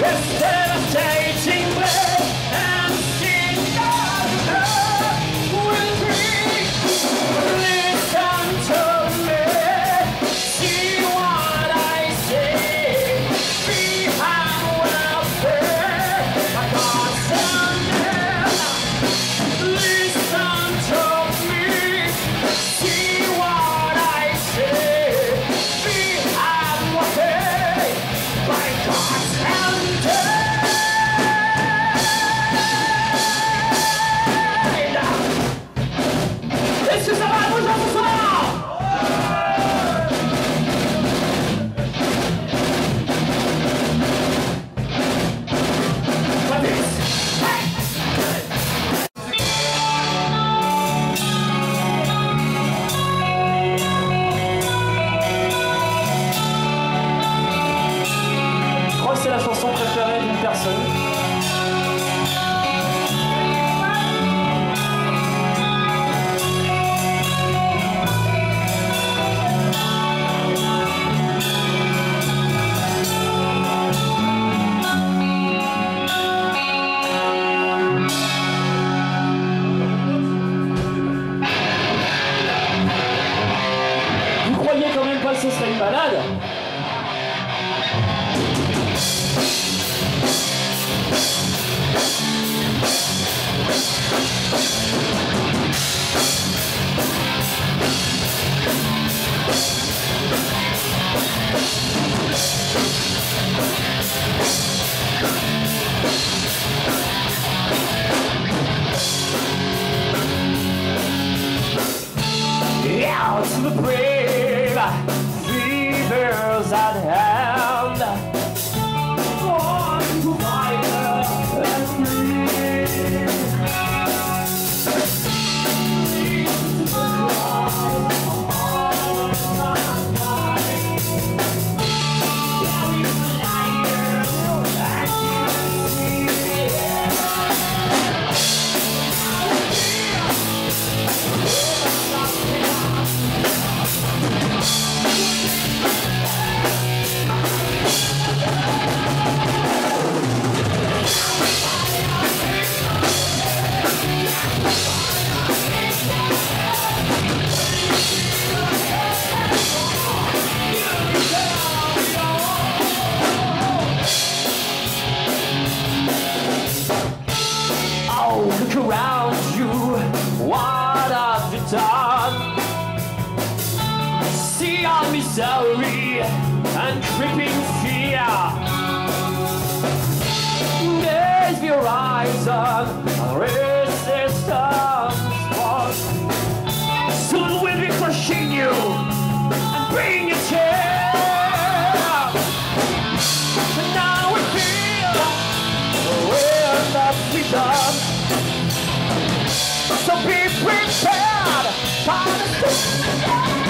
Yes, the brave, fevers at hand. Misery and creeping fear. There's the horizon, resistance. Soon we'll be crushing you and bring you down. And now we feel freedom. So be prepared for the